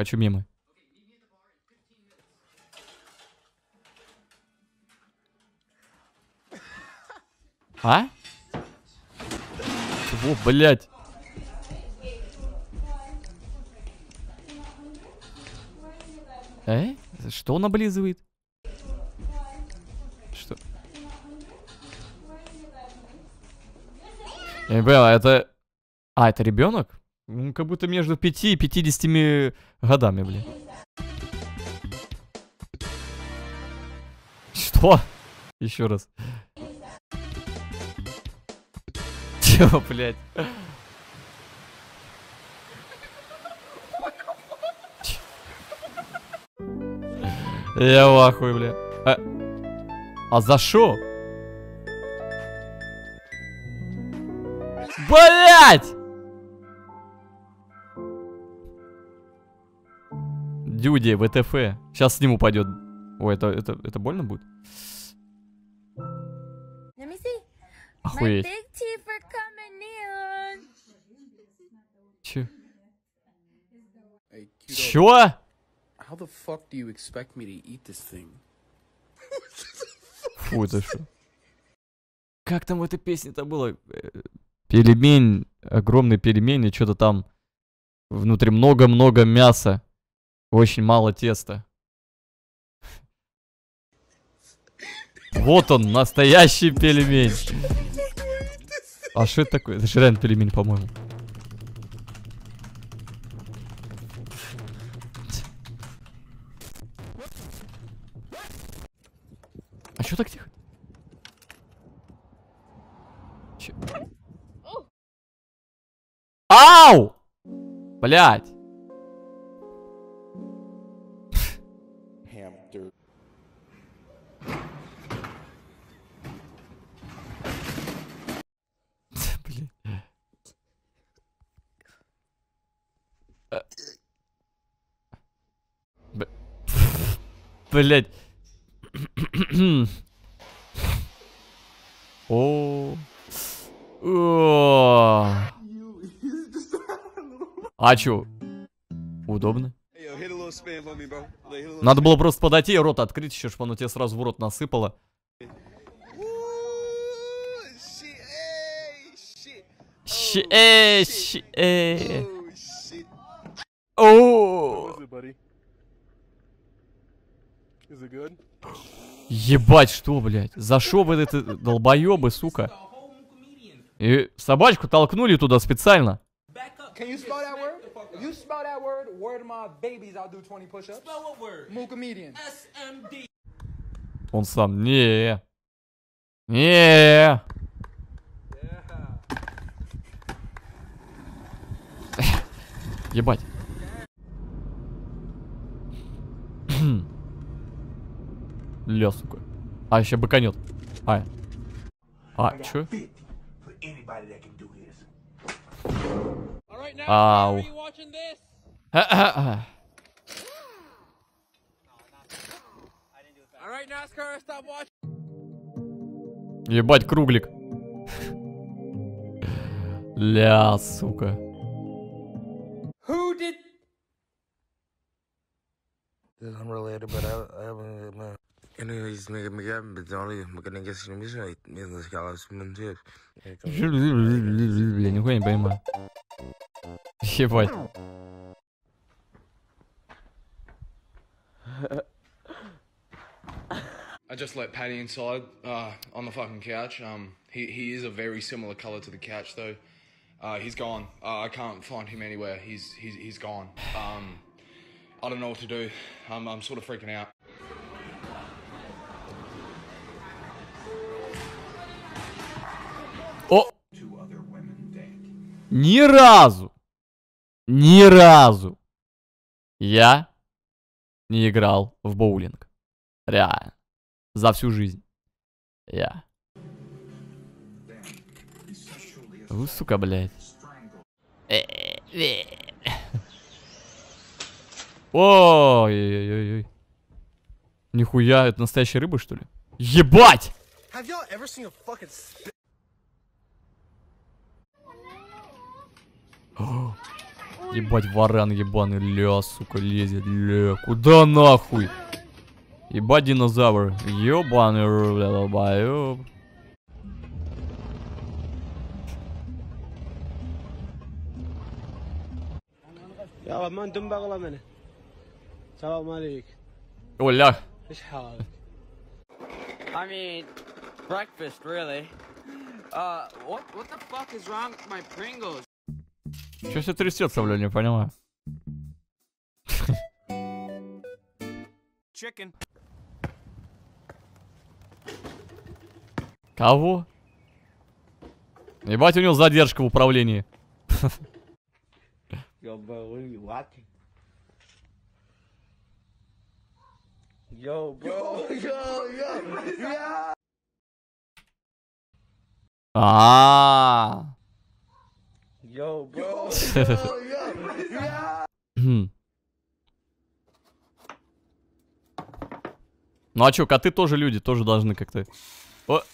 Хочу мемы. А? Чего, блядь? Э? Что он облизывает? Что? Я не понял, это... А, это ребенок? Ну, как будто между 5 и 50 годами, блин. Что? Еще раз. Чего, блядь? Я в ахуе, бля. А, а за что? Блять! Дюди, ВТФ. Сейчас с ним упадет. Ой, это, это, это больно будет? Охуеть. in. Чё? Фу, это что? Как там в этой песне-то было? Пельмень, огромный пельмень, и что-то там внутри много-много мяса, очень мало теста. Вот он, настоящий пельмень. А что это такое? Это же реально пельмень, по-моему. А что так тихо? Чё? Ау! Блять! Блять. О. А чё? Удобно. Надо было просто подойти и рот открыть еще, чтобы оно тебе сразу в рот насыпало. Щ- э, щ- э. Oh. О. it, buddy? Is it good? Ебать, что, блядь? За шо вы это долбоебы, сука? И собачку толкнули туда специально. Can you spell that word? If you spell that word, word my babies, I'll do 20 push-ups. Spell what word? Moo comedian. Он сам. Не. Не. Ебать. Ля, сука. А, еще быканет. А. А, чё? Ау. Ебать, круглик. Ля, сука. Who did? This is unrelated, but I, I haven't, man. Anyways, nigga, me got but only мы когда не с ними же, не знаю, сказал, с ним же. Бля, нихуя не понимаю. Ебать. I just let Paddy inside uh, on the fucking couch. Um, he, he is a very similar color to the couch though. Uh, he's gone. Uh, I can't find him anywhere. He's he's, he's gone. Um, I don't know what to do. I'm, I'm sort of freaking out. О! Ни разу, ни разу я не играл в боулинг. Реально. За всю жизнь. Я. Вы, сука, блядь. Ой-ой-ой-ой. Нихуя, это настоящая рыба, что ли? Ебать! Have y'all ever seen a fucking spit? Ебать, варан ебаный, ля, сука, лезет, ля. Куда нахуй? Ебать, динозавр. Ебаный, бля, долбоёб. يا ما انتم بغلة منه السلام عليك Оля. ايش حالك؟ I mean, breakfast, really. Uh, what what the fuck is wrong with my Pringles? Че все трясется, бля, не понимаю. Chicken. Кого? Ебать, у него задержка в управлении. Yo, bro, what are you watching? Yo, bro. Yo, yo, yo. А. Хм. Ну а чё, коты тоже люди, тоже должны как-то...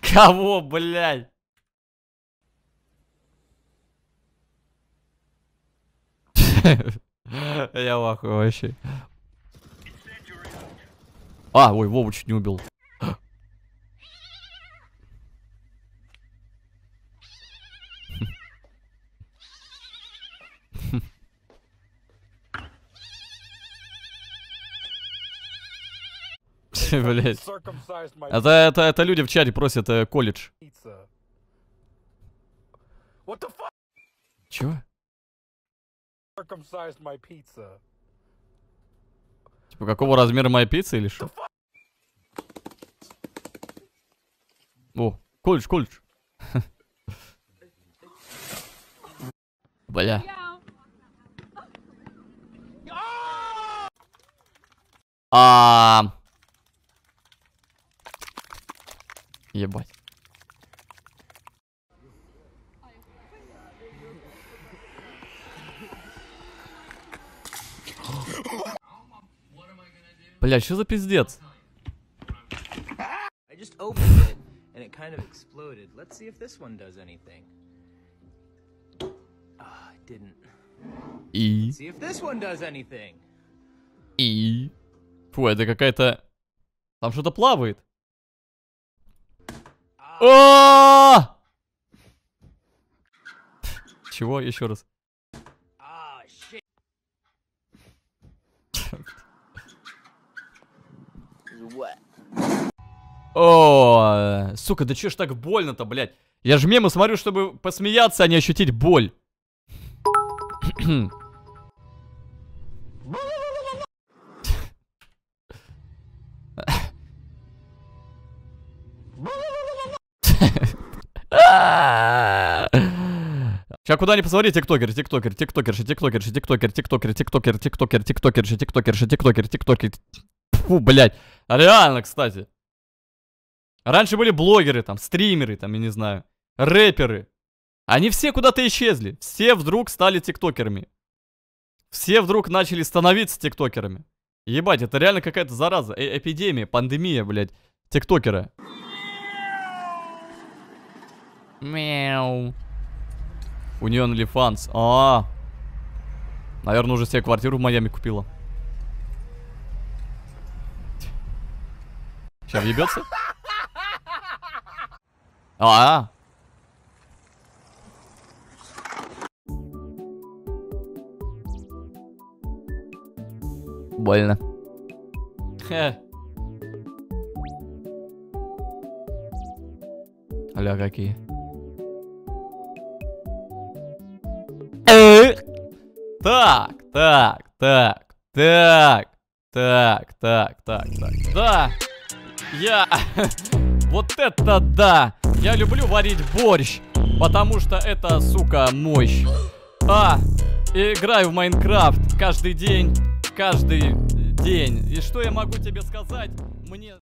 Кого, блядь? Я в вообще. А, ой, Вову чуть не убил. Блять. Это, это, это люди в чате просят э, колледж. Чё? Circumcised my pizza. Типа, какого размера моя пицца или что? О, колледж, колледж. Бля. А. Ебать. Бля, что за пиздец? I just opened it and it kind of exploded. Let's see if this one does anything. Ah, it didn't. И... See if this one does anything. И... Фу, это какая-то... Там что-то плавает. А! Чего? Еще раз. Ah, shit. What? О, сука, да че ж так больно-то, блядь? Я ж мемы смотрю, чтобы посмеяться, а не ощутить боль. Сейчас куда ни посмотри, тиктокер, тиктокер, тиктокерши, тиктокерши, тиктокер, тиктокер, тиктокер, тиктокер, тиктокерши, тиктокерши, тиктокер, тиктокер. Фу, блядь. Реально, кстати. Раньше были блогеры, там, стримеры, там, я не знаю, рэперы. Они все куда-то исчезли. Все вдруг стали тиктокерами. Все вдруг начали становиться тиктокерами. Ебать, это реально какая-то зараза, э эпидемия, пандемия, блядь, тиктокера. Мяу. У нее OnlyFans. А, Наверное, уже себе квартиру в Майами купила. Сейчас въебется? А, Больно. Хе. Аля, какие. Так, так, так, так, так, так, так, так, да. Я... Вот это да! Я люблю варить борщ, потому что это, сука, мощь. А, играю в Майнкрафт каждый день, каждый день. И что я могу тебе сказать? Мне...